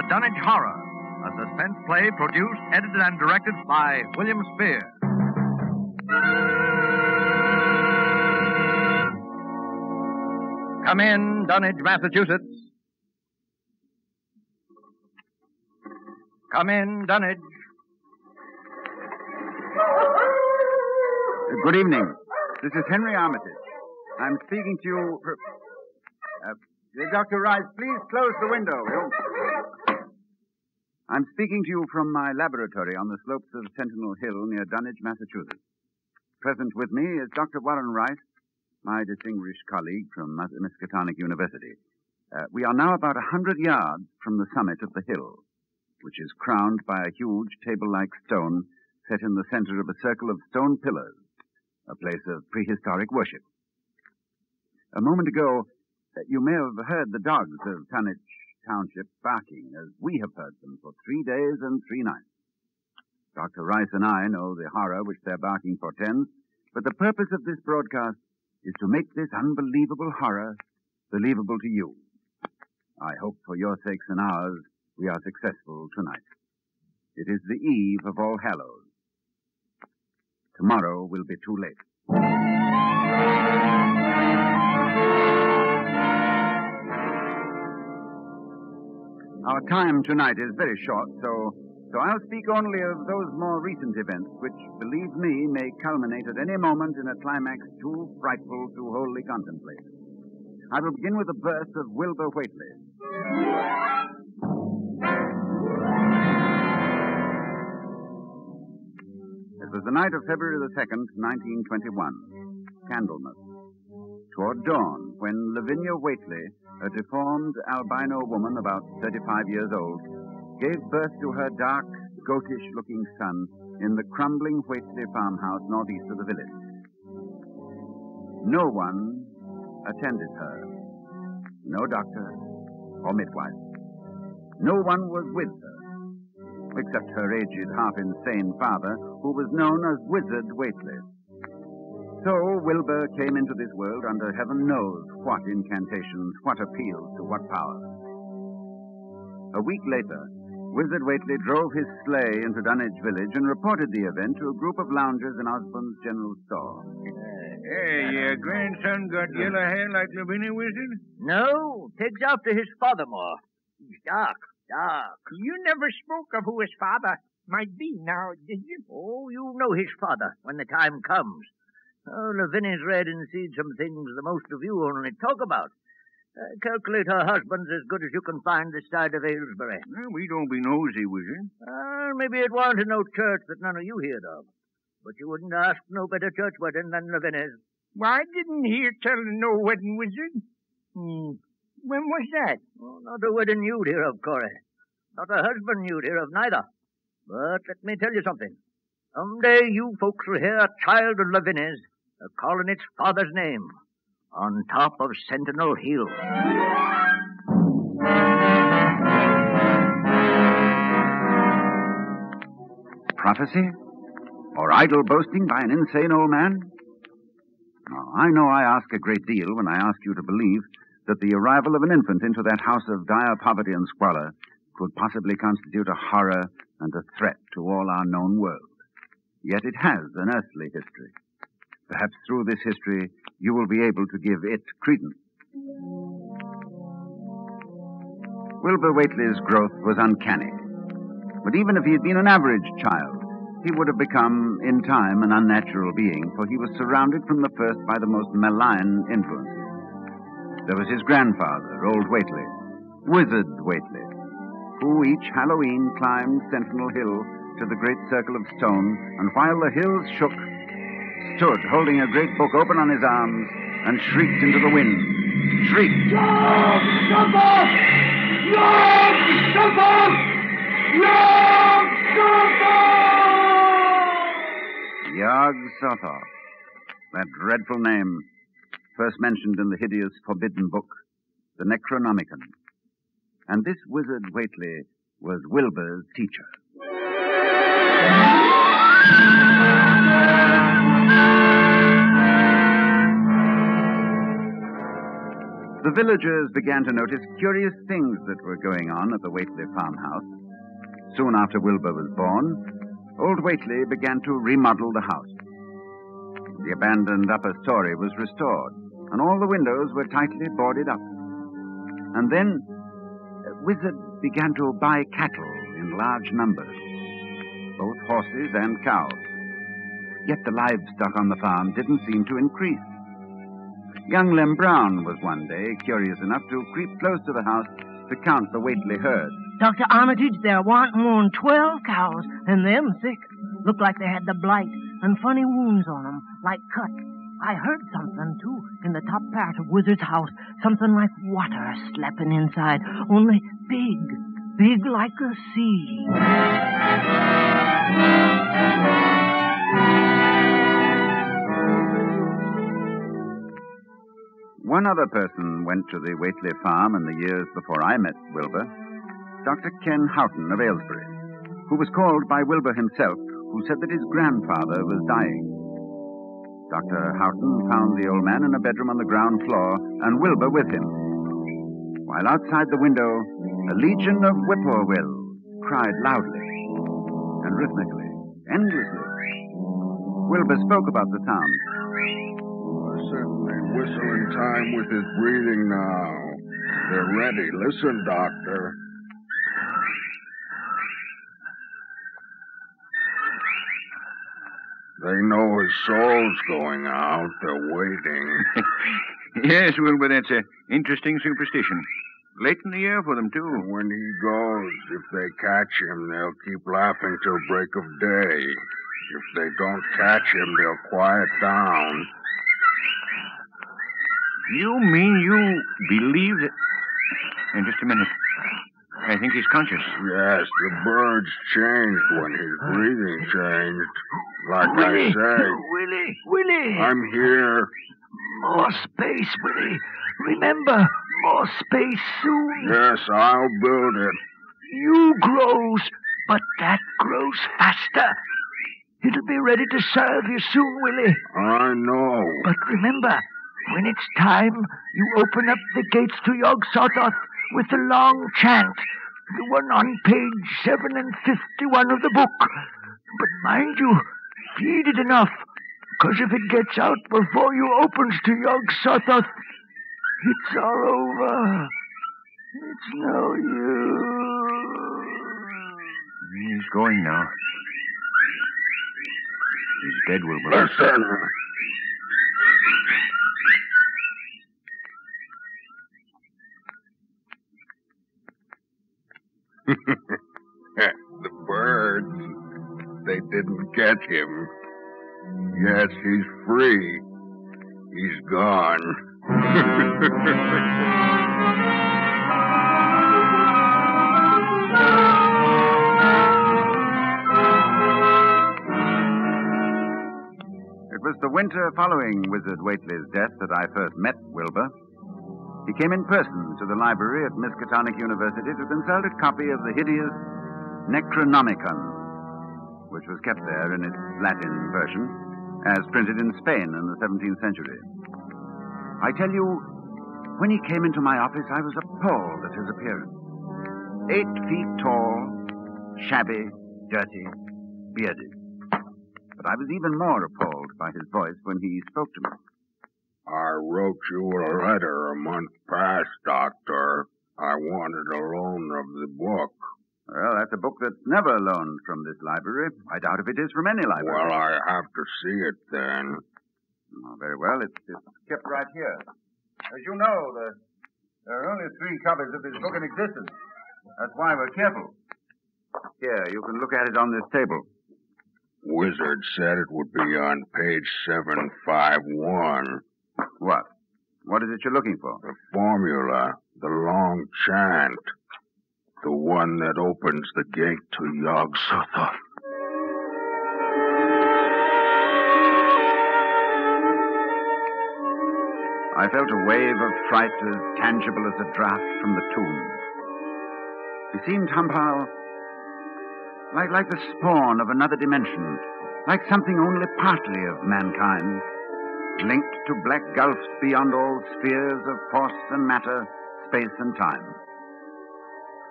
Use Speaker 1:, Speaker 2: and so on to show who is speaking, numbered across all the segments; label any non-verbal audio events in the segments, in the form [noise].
Speaker 1: the Dunwich Horror, a suspense play produced, edited, and directed by William Spier. Come in, Dunwich, Massachusetts. Come in, Dunwich.
Speaker 2: Good evening. This is Henry Armitage. I'm speaking to you. Uh, Dr. Rice, please close the window. I'm speaking to you from my laboratory on the slopes of Sentinel Hill near Dunwich, Massachusetts. Present with me is Dr. Warren Rice, my distinguished colleague from Miskatonic University. Uh, we are now about a hundred yards from the summit of the hill, which is crowned by a huge table-like stone set in the center of a circle of stone pillars, a place of prehistoric worship. A moment ago, uh, you may have heard the dogs of Dunwich Township barking, as we have heard them for three days and three nights. Dr. Rice and I know the horror which their barking portends, but the purpose of this broadcast is to make this unbelievable horror believable to you. I hope for your sakes and ours we are successful tonight. It is the eve of All Hallows. Tomorrow will be too late. Our time tonight is very short, so so I'll speak only of those more recent events, which, believe me, may culminate at any moment in a climax too frightful to wholly contemplate. I will begin with a verse of Wilbur Whately. It was the night of February the 2nd, 1921. Candlemas. Toward dawn, when Lavinia Whately, a deformed albino woman about 35 years old, gave birth to her dark, goatish looking son in the crumbling Whately farmhouse northeast of the village. No one attended her. No doctor or midwife. No one was with her, except her aged, half insane father, who was known as Wizard Whately. So Wilbur came into this world under heaven knows what incantations, what appeals to what powers. A week later, Wizard Whately drove his sleigh into Dunwich Village and reported the event to a group of loungers in Osborne's general store.
Speaker 3: Hey, your grandson got yellow hair like Lavinia Wizard?
Speaker 4: No, takes after his father more. He's dark, dark.
Speaker 5: You never spoke of who his father might be now, did you?
Speaker 4: Oh, you know his father when the time comes. Oh, Lavinia's read and seen some things the most of you only talk about. Uh, calculate her husband's as good as you can find this side of Aylesbury.
Speaker 3: Well, we don't be nosy, Wizard.
Speaker 4: Well, maybe it wanted no church that none of you heard of. But you wouldn't ask no better church wedding than Lavinia's.
Speaker 5: Why, I didn't hear tell of no wedding, Wizard. Hmm. When was that?
Speaker 4: Oh, not a wedding you'd hear of, Corey. Not a husband you'd hear of, neither. But let me tell you something. Some day you folks will hear a child of Lavinia's uh, calling its father's name on top of Sentinel Hill.
Speaker 2: Prophecy? Or idle boasting by an insane old man? I know I ask a great deal when I ask you to believe that the arrival of an infant into that house of dire poverty and squalor could possibly constitute a horror and a threat to all our known world. Yet it has an earthly history. Perhaps through this history you will be able to give it credence. Wilbur Whately's growth was uncanny. But even if he had been an average child, he would have become, in time, an unnatural being, for he was surrounded from the first by the most malign influences. There was his grandfather, old Whately, Wizard Whately, who each Halloween climbed Sentinel Hill to the great circle of stone, and while the hills shook, stood holding a great book open on his arms and shrieked into the wind. Shrieked.
Speaker 6: Yog Sothoth! Yog Sothoth! Yog Sothoth!
Speaker 2: Yog Sothoth. That dreadful name, first mentioned in the hideous forbidden book, the Necronomicon. And this wizard Whately was Wilbur's teacher. The villagers began to notice curious things that were going on at the Whately farmhouse. Soon after Wilbur was born, old Whately began to remodel the house. The abandoned upper story was restored, and all the windows were tightly boarded up. And then uh, Wizard began to buy cattle in large numbers, horses and cows. Yet the livestock on the farm didn't seem to increase. Young Lem Brown was one day curious enough to creep close to the house to count the Whately herd.
Speaker 1: Dr. Armitage, there warn't more'n twelve cows, and them sick. Looked like they had the blight and funny wounds on 'em, like cuts. I heard something, too, in the top part of Wizard's house. Something like water slapping inside, only big, big like the sea.
Speaker 2: One other person went to the Whately farm in the years before I met Wilbur. Dr. Ken Houghton of Aylesbury, who was called by Wilbur himself, who said that his grandfather was dying. Dr. Houghton found the old man in a bedroom on the ground floor, and Wilbur with him. While outside the window, a legion of whippoorwills cried loudly and rhythmically, endlessly. Wilbur spoke about the sound.
Speaker 3: Listen, they whistle in time with his breathing now. They're ready. Listen, Doctor. They know his soul's going out. They're waiting. [laughs]
Speaker 7: yes, Wilbur, that's an interesting superstition. Late in the year for them, too.
Speaker 3: When he goes, if they catch him, they'll keep laughing till break of day. If they don't catch him, they'll quiet down.
Speaker 7: You mean you believe that. In just a minute. I think he's conscious.
Speaker 3: Yes, the birds changed when his breathing changed. Like
Speaker 6: Willie,
Speaker 3: I say, [laughs]
Speaker 6: Willie, Willie.
Speaker 3: I'm here.
Speaker 6: More space, Willie. Remember, more space soon.
Speaker 3: Yes, I'll build it.
Speaker 6: You grows, but that grows faster. It'll be ready to serve you soon, Willie.
Speaker 3: I know.
Speaker 6: But remember, when it's time, you open up the gates to Yog Sothoth with the long chant, the one on page 7 and 51 of the book. But mind you, feed it enough, because if it gets out before you opens to Yog Sothoth, it's all over. It's no use.
Speaker 7: He's going now. He's dead, Wilbur.
Speaker 3: Listen. [laughs] the birds, they didn't get him. Yes, he's free. He's gone. [laughs]
Speaker 2: It was the winter following Wizard Whately's death that I first met Wilbur. He came in person to the library at Miskatonic University to consult a copy of the hideous Necronomicon, which was kept there in its Latin version, as printed in Spain in the 17th century. I tell you, when he came into my office, I was appalled at his appearance. Eight feet tall, shabby, dirty, bearded. But I was even more appalled by his voice when he spoke to me.
Speaker 3: I wrote you a letter a month past, Doctor. I wanted a loan of the book.
Speaker 2: Well, that's a book that's never loaned from this library. I doubt if it is from any library.
Speaker 3: Well, I have to see it then.
Speaker 2: Oh, very well. It's, it's kept right here. As you know, the, there are only three copies of this book in existence. That's why we're careful. Here, you can look at it on this table.
Speaker 3: Wizard said it would be on page 751.
Speaker 2: What? What is it you're looking for?
Speaker 3: The formula, the long chant, the one that opens the gate to Yog Sothoth.
Speaker 2: I felt a wave of fright as tangible as a draught from the tomb. He seemed somehow like, like the spawn of another dimension, like something only partly of mankind. linked to black gulfs beyond all spheres of force and matter, space and time.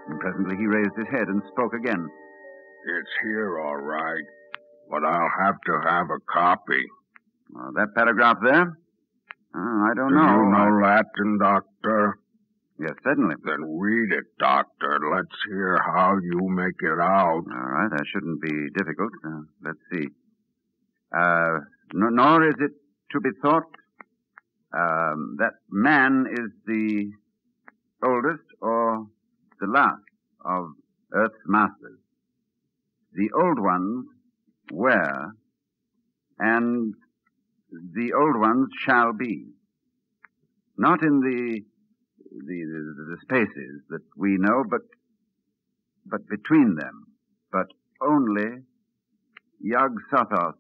Speaker 2: And presently he raised his head and spoke again.
Speaker 3: It's here, all right. But I'll have to have a copy.
Speaker 2: That paragraph there? Uh, I don't know.
Speaker 3: Do
Speaker 2: know.
Speaker 3: you know Latin, Doctor?
Speaker 2: Yes, certainly.
Speaker 3: Then read it, Doctor. Let's hear how you make it out.
Speaker 2: All right, that shouldn't be difficult. Uh, let's see. Uh, no, nor is it to be thought um, that man is the oldest or the last of Earth's masters. The old ones were, and the old ones shall be. Not in the the, the, the spaces that we know, but but between them. But only Yog Sothoth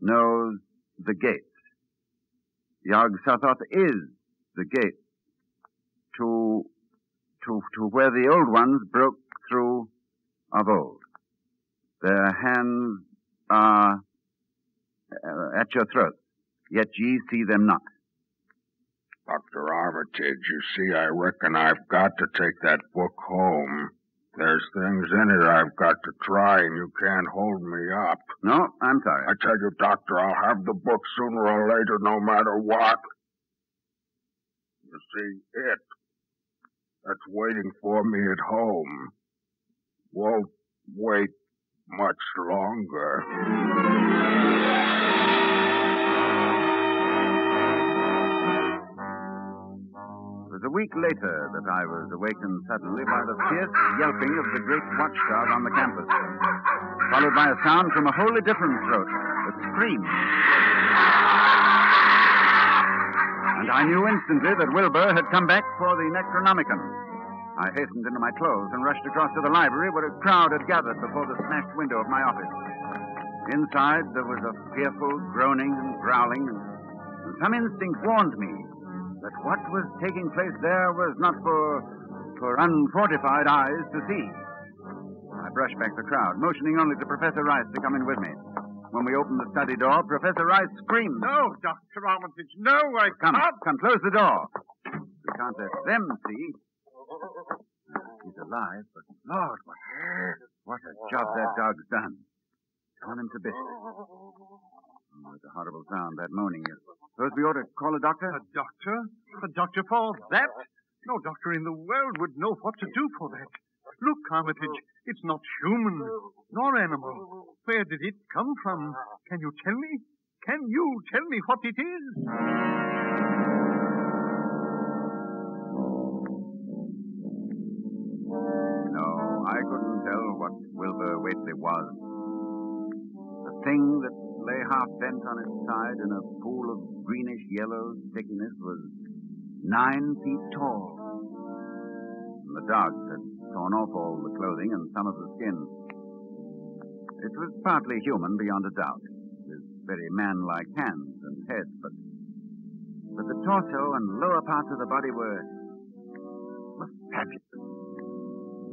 Speaker 2: knows the gate. Yog Sothoth is the gate to to to where the old ones broke through of old. Their hands are uh, at your throat. yet ye see them not.
Speaker 3: Dr. Armitage, you see, I reckon I've got to take that book home. There's things in it I've got to try, and you can't hold me up.
Speaker 2: No, I'm sorry.
Speaker 3: I tell you, Doctor, I'll have the book sooner or later, no matter what. You see, it that's waiting for me at home won't wait much longer.
Speaker 2: Was a week later that I was awakened suddenly by the fierce yelping of the great watchdog on the campus, followed by a sound from a wholly different throat, a scream. And I knew instantly that Wilbur had come back for the Necronomicon. I hastened into my clothes and rushed across to the library where a crowd had gathered before the smashed window of my office. Inside there was a fearful groaning and growling, and some instinct warned me that what was taking place there was not for, for unfortified eyes to see. I brushed back the crowd, motioning only to Professor Rice to come in with me. When we opened the study door, Professor Rice screamed.
Speaker 5: No, Dr. Armitage, no, I
Speaker 2: Come,
Speaker 5: can't.
Speaker 2: come, close the door. We can't let them see. He's alive, but Lord, what, what a job that dog's done. Torn him to bits. Oh, it's a horrible sound, that moaning. Suppose we ought to call a doctor?
Speaker 5: A doctor? A doctor for that? No doctor in the world would know what to do for that. Look, Armitage, it's not human, nor animal. Where did it come from? Can you tell me? Can you tell me what it is?
Speaker 2: No, I couldn't tell what Wilbur Whately was. The thing that half bent on its side in a pool of greenish yellow stickiness was nine feet tall. And the dogs had torn off all the clothing and some of the skin. It was partly human beyond a doubt, with very man-like hands and head, but but the torso and lower parts of the body were were fabulous.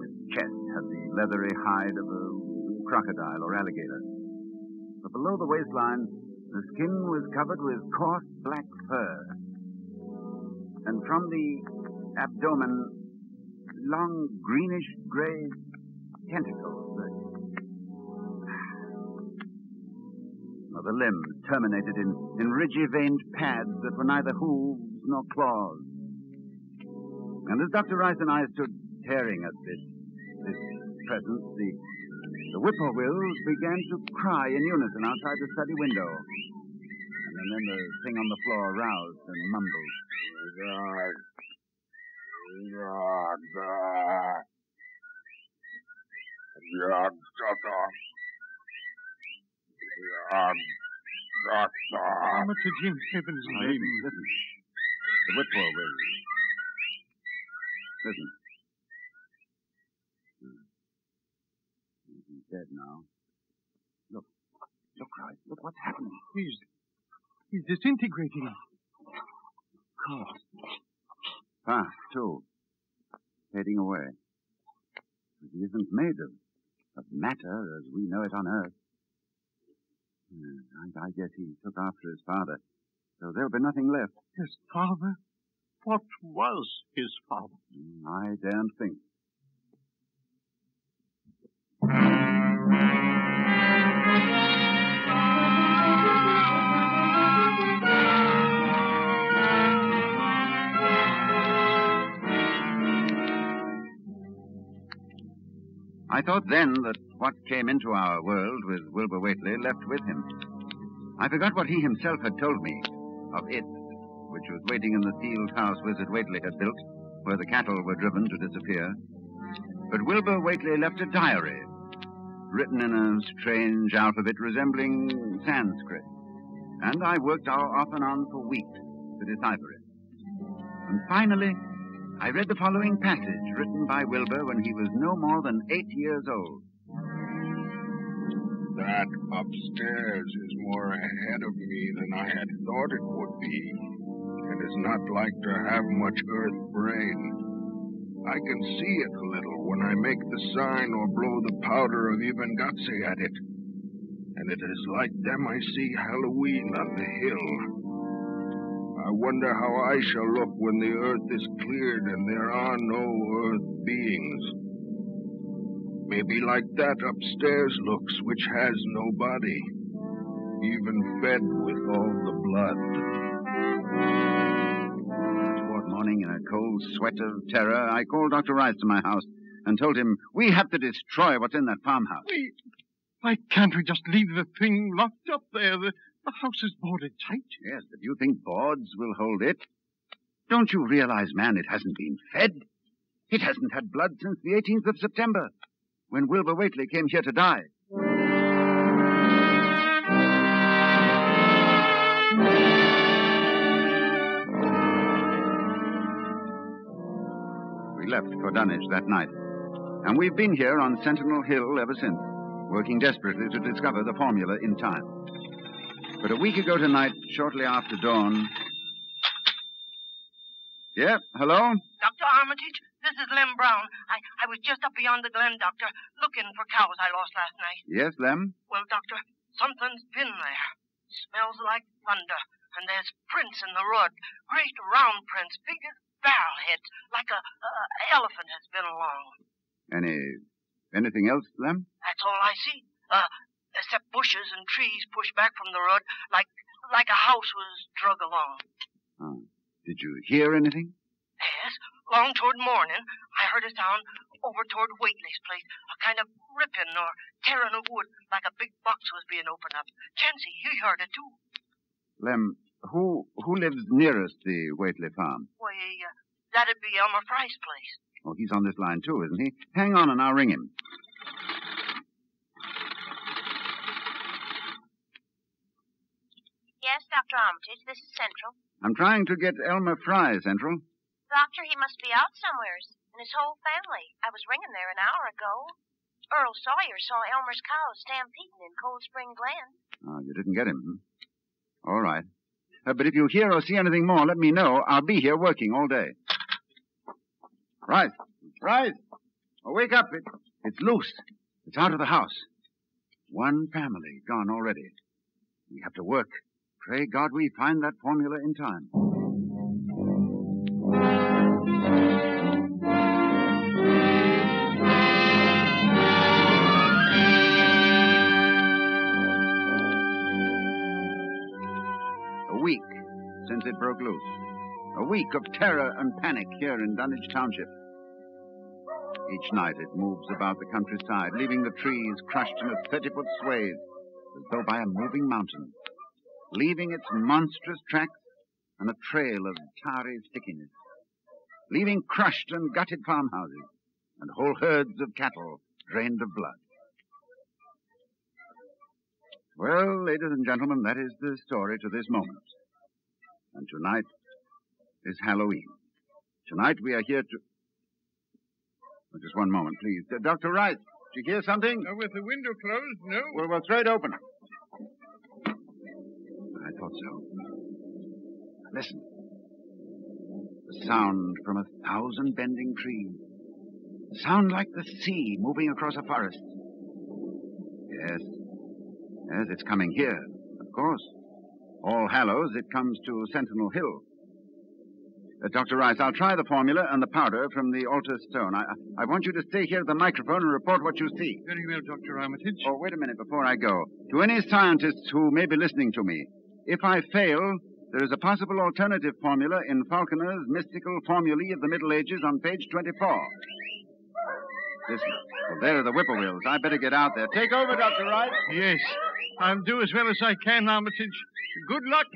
Speaker 2: Its chest had the leathery hide of a crocodile or alligator. But below the waistline, the skin was covered with coarse black fur. And from the abdomen, long greenish gray tentacles. Well, [sighs] the limbs terminated in, in ridgy veined pads that were neither hooves nor claws. And as Dr. Rice and I stood staring at this, this presence, the, the whippoorwills began to cry in unison outside the study window. And then, the thing on the floor roused and mumbled.
Speaker 3: God. God. God. God. God, Doctor.
Speaker 5: In heaven's
Speaker 2: Now,
Speaker 5: name.
Speaker 2: listen, listen. The whippoorwills. Listen. Hmm. He's dead now. Look. Look, right. Look what's happening.
Speaker 5: He's, he's disintegrating.
Speaker 2: course. Fast, too. Fading away. But he isn't made of, of matter as we know it on Earth. Hmm, I, I guess he took after his father. So there'll be nothing left.
Speaker 5: His father? What was his father?
Speaker 2: I daren't think. I thought then that what came into our world with Wilbur Whately left with him. I forgot what he himself had told me of it, which was waiting in the sealed house Wizard Whately had built, where the cattle were driven to disappear. But Wilbur Whately left a diary, written in a strange alphabet resembling Sanskrit, and I worked off and on for weeks to decipher it. And finally, I read the following passage written by Wilbur when he was no more than eight years old.
Speaker 3: That upstairs is more ahead of me than I had thought it would be, and is not like to have much earth brain. I can see it a little when I make the sign or blow the powder of Ibn Ghazi at it. And it is like them I see Halloween on the hill. I wonder how I shall look when the earth is cleared and there are no earth beings. Maybe like that upstairs looks, which has no body, even fed with all the blood.
Speaker 2: Toward morning, in a cold sweat of terror, I called Dr. Rice to my house and told him we have to destroy what's in that farmhouse.
Speaker 5: We. Why can't we just leave the thing locked up there? The, the house is boarded tight.
Speaker 2: Yes, but you think boards will hold it? Don't you realize, man, it hasn't been fed? It hasn't had blood since the 18th of September, when Wilbur Whately came here to die. We left for Dunwich that night, and we've been here on Sentinel Hill ever since, working desperately to discover the formula in time. But a week ago tonight, shortly after dawn. Yeah, hello?
Speaker 8: Dr. Armitage, this is Lem Brown. I, I was just up beyond the glen, Doctor, looking for cows I lost last night.
Speaker 2: Yes, Lem?
Speaker 8: Well, Doctor, something's been there. Smells like thunder, and there's prints in the road. Great round prints, big as barrel heads, like a, a elephant has been along.
Speaker 2: Any. anything else, Lem?
Speaker 8: That's all I see. Uh, except bushes and trees pushed back from the road, like like a house was drug along.
Speaker 2: Oh. Did you hear anything?
Speaker 8: Yes, long toward morning, I heard a sound over toward Whately's place, a kind of ripping or tearing of wood, like a big box was being opened up. Chauncey, you heard it too.
Speaker 2: Lem, who who lives nearest the Whately farm?
Speaker 8: Why, uh, that'd be Elmer Fry's place.
Speaker 2: Oh, he's on this line too, isn't he? Hang on and I'll ring him.
Speaker 9: Yes, Dr. Armitage, this is Central.
Speaker 2: I'm trying to get Elmer Fry, Central.
Speaker 9: Doctor, he must be out somewheres, and his whole family. I was ringing there an hour ago. Earl Sawyer saw Elmer's cows stampeding in Cold Spring Glen.
Speaker 2: Oh, you didn't get him. All right. Uh, but if you hear or see anything more, let me know. I'll be here working all day. Rice. Rice. Oh, wake up. It, it's loose. It's out of the house. One family gone already. We have to work. Pray God we find that formula in time. A week since it broke loose. A week of terror and panic here in Dunwich Township. Each night it moves about the countryside, leaving the trees crushed in a 30 foot swathe, as though by a moving mountain, leaving its monstrous tracks and a trail of tarry stickiness, leaving crushed and gutted farmhouses and whole herds of cattle drained of blood. Well, ladies and gentlemen, that is the story to this moment. And tonight is Halloween. Tonight we are here to. Oh, just one moment, please. Uh, Dr. Rice, did you hear something?
Speaker 5: Uh, with the window closed, no.
Speaker 2: Well, we'll throw it open. So. Listen. The sound from a thousand bending trees. A sound like the sea moving across a forest. Yes. Yes, it's coming here, of course. All Hallows, it comes to Sentinel Hill. Uh, Dr. Rice, I'll try the formula and the powder from the altar stone. I, I want you to stay here at the microphone and report what you see.
Speaker 5: Very well, Dr. Armitage.
Speaker 2: Oh, wait a minute before I go. To any scientists who may be listening to me, if I fail, there is a possible alternative formula in Falconer's mystical formulae of the Middle Ages on page 24. This, well, there are the whippoorwills. I better get out there. Take over, Dr. Wright.
Speaker 5: Yes. I'll do as well as I can, Armitage. Good luck.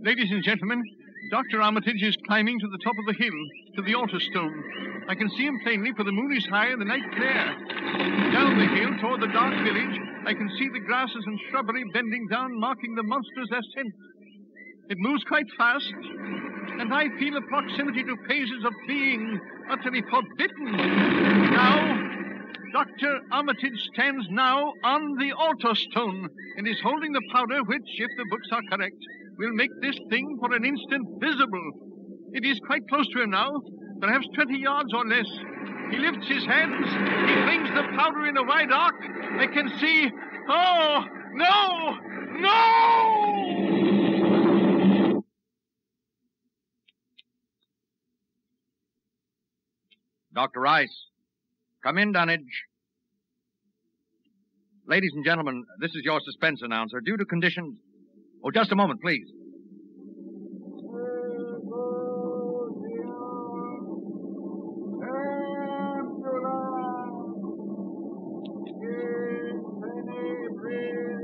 Speaker 5: Ladies and gentlemen, Dr. Armitage is climbing to the top of the hill, to the altar stone. I can see him plainly, for the moon is high and the night clear. Down the hill, toward the dark village, I can see the grasses and shrubbery bending down, marking the monster's ascent. It moves quite fast, and I feel a proximity to phases of being utterly forbidden. Now, Dr. Armitage stands now on the altar stone and is holding the powder which, if the books are correct, will make this thing for an instant visible. It is quite close to him now, perhaps 20 yards or less. He lifts his hands. He flings the powder in a wide arc. I can see. Oh, no! No!
Speaker 1: Dr. Rice. Come in, Dunwich. Ladies and gentlemen, this is your suspense announcer. Due to conditions. Oh, just a moment, please.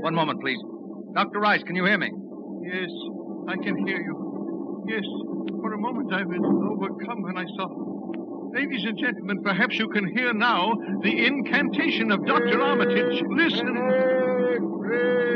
Speaker 1: One moment, please. Dr. Rice, can you hear me?
Speaker 5: Yes, I can hear you. Yes, for a moment I was overcome when I saw. Ladies and gentlemen, perhaps you can hear now the incantation of Dr. Armitage. Listen.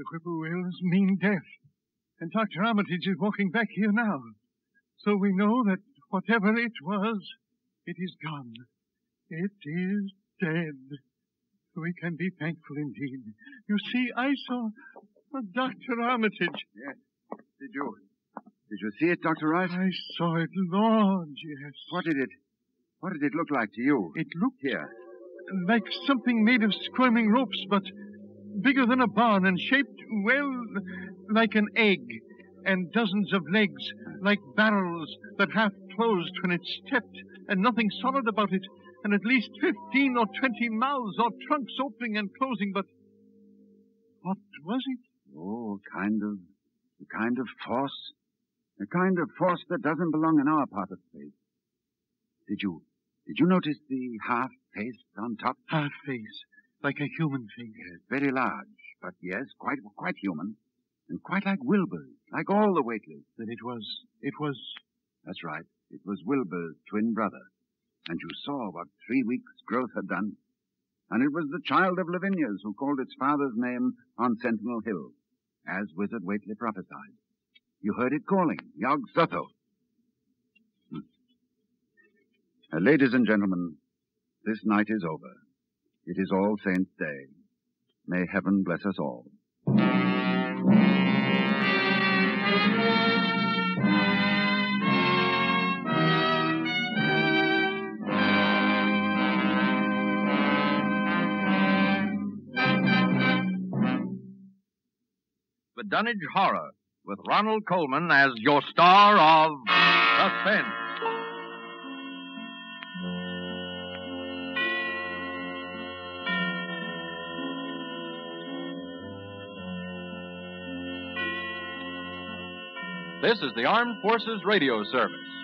Speaker 5: The whippoorwills mean death. And Dr. Armitage is walking back here now. So we know that whatever it was, it is gone. It is dead. We can be thankful indeed. You see, I saw Dr. Armitage.
Speaker 2: Yes. Did you? Did you see it, Dr. Rice?
Speaker 5: I saw it large, yes.
Speaker 2: What did it? What did it look like to you?
Speaker 5: It looked
Speaker 2: Here.
Speaker 5: like something made of squirming ropes, but bigger than a barn and shaped, well, like an egg, and dozens of legs, like barrels that half closed when it stepped, and nothing solid about it, and at least fifteen or twenty mouths or trunks opening and closing, but what was it?
Speaker 2: Oh, kind of, a kind of force. A kind of force that doesn't belong in our part of space. Did you, did you notice the half face on top?
Speaker 5: Half face, like a human figure.
Speaker 2: Yes, very large, but yes, quite, quite human. And quite like Wilbur's, like all the Whatelys.
Speaker 5: Then it was, it was,
Speaker 2: That's right. It was Wilbur's twin brother. And you saw what three weeks' growth had done. And it was the child of Lavinia's who called its father's name on Sentinel Hill, as Wizard Whately prophesied. You heard it calling, Yog Sotho. Hmm. Uh, ladies and gentlemen, this night is over. It is All Saints' Day. May heaven bless us all.
Speaker 1: The Dunwich Horror, with Ronald Colman as your star of suspense. This is the Armed Forces Radio Service.